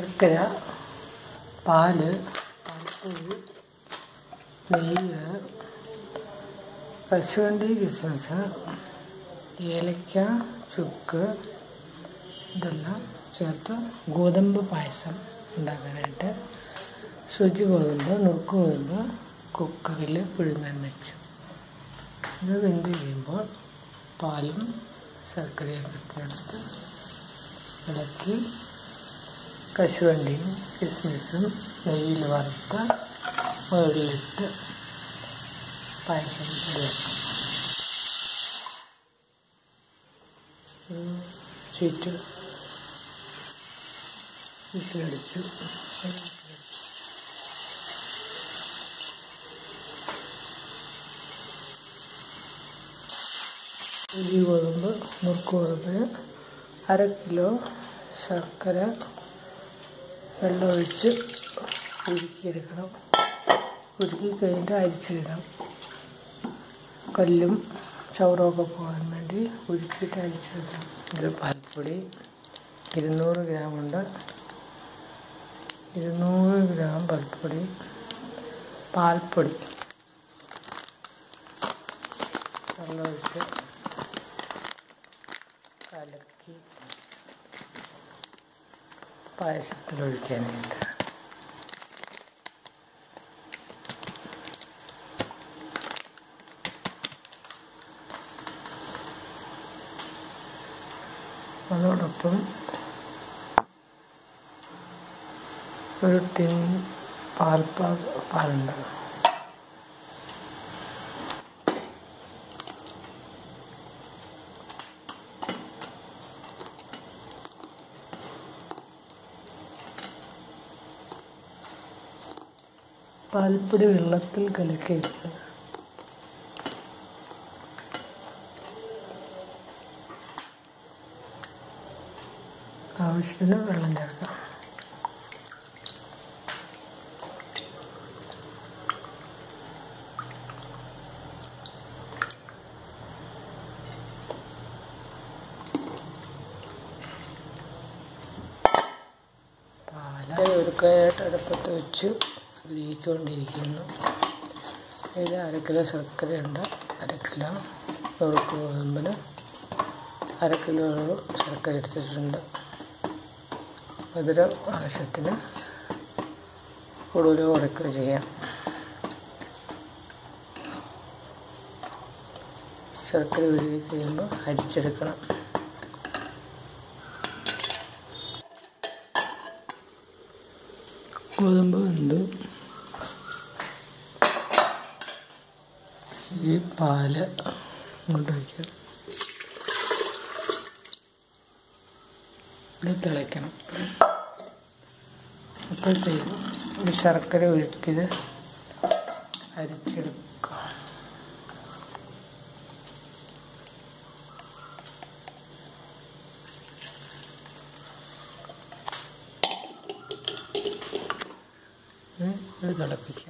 ശർക്കര പാൽ പാൽപ്പൊടി നെയ്യ് കശുവണ്ടി കിസ്മസ് ഏലക്ക ചുക്ക് ഇതെല്ലാം ചേർത്ത് ഗോതമ്പ് പായസം ഉണ്ടാക്കാനായിട്ട് സുജി ഗോതമ്പ് നുറുക്ക് ഗോതമ്പ് കുക്കറിൽ പുഴുങ്ങാൻ വെച്ചു. ഇത് വെന്ത് കഴിയുമ്പോൾ പാലും ശർക്കരയൊക്കെ ചേർത്ത് ഇളക്കി കശുവണ്ടിയും കിസ്മിസും നെയ്യിൽ വറുത്ത മുകളിലിട്ട് പായസം ചുറ്റും വിസിലടിച്ചു. ഉലി ഗോതമ്പ് അര കിലോ ശർക്കര വെള്ളമൊഴിച്ച് ഉരുക്കിയെടുക്കണം. ഉരുക്കി കഴിഞ്ഞിട്ട് അരിച്ചിടണം കല്ലും ചവറൊക്കെ പോകാൻ വേണ്ടി ഉരുക്കിയിട്ട് അരിച്ചെടുക്കണം ഇത് പാൽപ്പൊടി ഇരുന്നൂറ് ഗ്രാം ഉണ്ട്. ഇരുന്നൂറ് ഗ്രാം പാൽപ്പൊടി പാൽപ്പൊടി. വെള്ളമൊഴിച്ച് കലക്കി പായസത്തിലൊഴിക്കാനായിട്ട് അതോടൊപ്പം ഒരു ടിൻ പാൽപ്പാ പാലുണ്ട് പാൽപ്പൊടി വെള്ളത്തിൽ കലക്കി വെച്ച് ആവശ്യത്തിന് വെള്ളം ചേർക്കാം. പാല അടുപ്പത്ത് വെച്ച് ഉരുകിക്കൊണ്ടിരിക്കുന്നു ഇത് അര കിലോ ശർക്കരയുണ്ട് അര കിലോ നുറുക്ക് ഗോതമ്പിന് അര കിലോ ശർക്കര എടുത്തിട്ടുണ്ട്. മധുരം ആവശ്യത്തിന് കൂടുതൽ കുറയ്ക്കുകയോ ചെയ്യാം. ശർക്കര കഴിയുമ്പോൾ അരിച്ചെടുക്കണം. ഗോതമ്പ് വെന്ത്. ഈ പാൽ വയ്ക്കുക ഇത് തിളയ്ക്കണം. അപ്പോഴത്തേക്കും ഈ ശർക്കര ഒഴുക്കിയത് അരിച്ചെടുക്കുക. ഇത് തിളപ്പിക്കുക.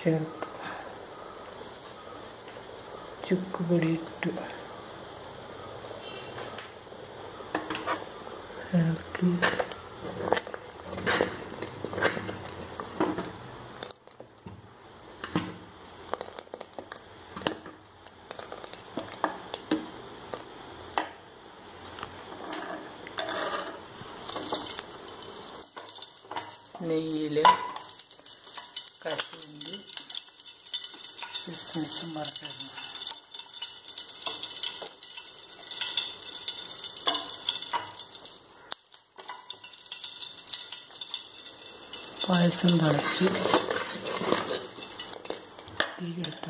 チェルトチュックブリッド。ヘルキー。ネギ入れ ഇളക്കി നെയ്യിൽ കശുവണ്ടി കിസ്മിസും വറുത്തിരുന്നു പായസം തിളച്ച് തീയെടുത്ത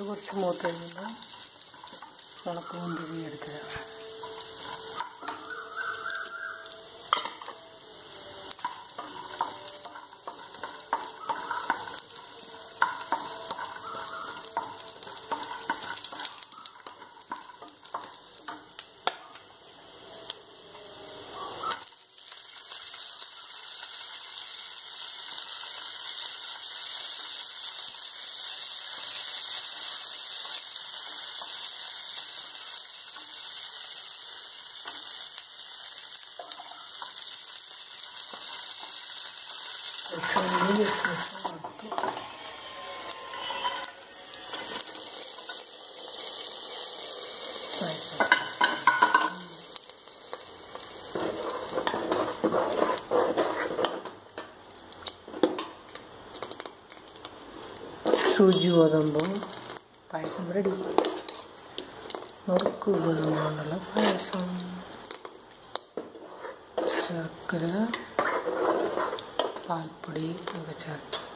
ഇത് കുറച്ച് മൂത്ത് കഴിയുമ്പോൾ ഉണക്ക മുന്തിരി എടുക്കുക കശുവണ്ടി കിസ്മിസും വറുത്തു പായസം സൂചി ഗോതമ്പ് പായസം. റെഡി നുറുക്ക് ഗോതമ്പ് കൊണ്ടുള്ള പായസം